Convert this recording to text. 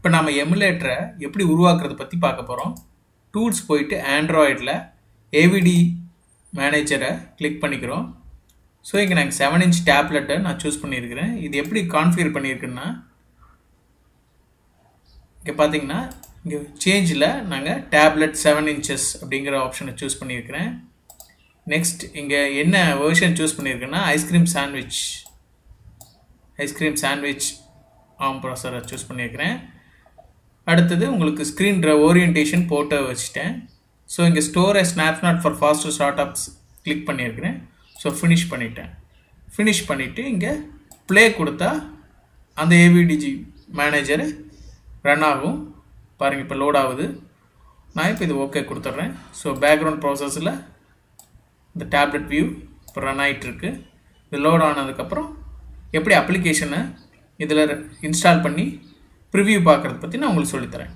இப்போ நம்ம எமுலேட்டரை எப்படி உருவாக்குறதை பற்றி பார்க்க போகிறோம் டூல்ஸ் போயிட்டு ஆண்ட்ராய்டில் ஏவிடி மேனேஜரை கிளிக் பண்ணிக்கிறோம். ஸோ இங்கே நாங்கள் செவன் இன்ச் டேப்லெட்டை நான் சூஸ் பண்ணியிருக்கிறேன். இது எப்படி கான்ஃபிகர் பண்ணியிருக்குன்னா இங்கே பார்த்தீங்கன்னா இங்கே சேஞ்சில் நாங்கள் டேப்லெட் செவன் இன்ச்சஸ் அப்படிங்கிற ஆப்ஷனை சூஸ் பண்ணியிருக்கிறேன். நெக்ஸ்ட் இங்கே என்ன வேர்ஷன் சூஸ் பண்ணியிருக்கேன்னா ice cream sandwich ice cream sandwich ARM ப்ராசரை choose பண்ணியிருக்கிறேன். அடுத்தது உங்களுக்கு ஸ்க்ரீன் ஓரியன்டேஷன் போட்டோ வச்சுட்டேன். ஸோ இங்கே store a snapshot for fast start apps click பண்ணியிருக்கிறேன். ஸோ ஃபினிஷ் பண்ணிட்டேன். ஃபினிஷ் பண்ணிவிட்டு இங்கே ப்ளே கொடுத்தா அந்த ஏவிடிஜி மேனேஜர் ரன் ஆகும். பாருங்கள் இப்போ லோட் ஆகுது. நான் இப்போ இது ஓகே கொடுத்துட்றேன். ஸோ பேக்ரவுண்ட் ப்ராசஸில் இந்த டேப்லெட் வியூ இப்போ ரன் ஆகிட்டுருக்கு இது லோட் ஆனதுக்கப்புறம் எப்படி அப்ளிகேஷனை இதில் இன்ஸ்டால் பண்ணி ப்ரிவ்யூ பார்க்குறத பற்றி நான் உங்களுக்கு சொல்லித்தரேன்.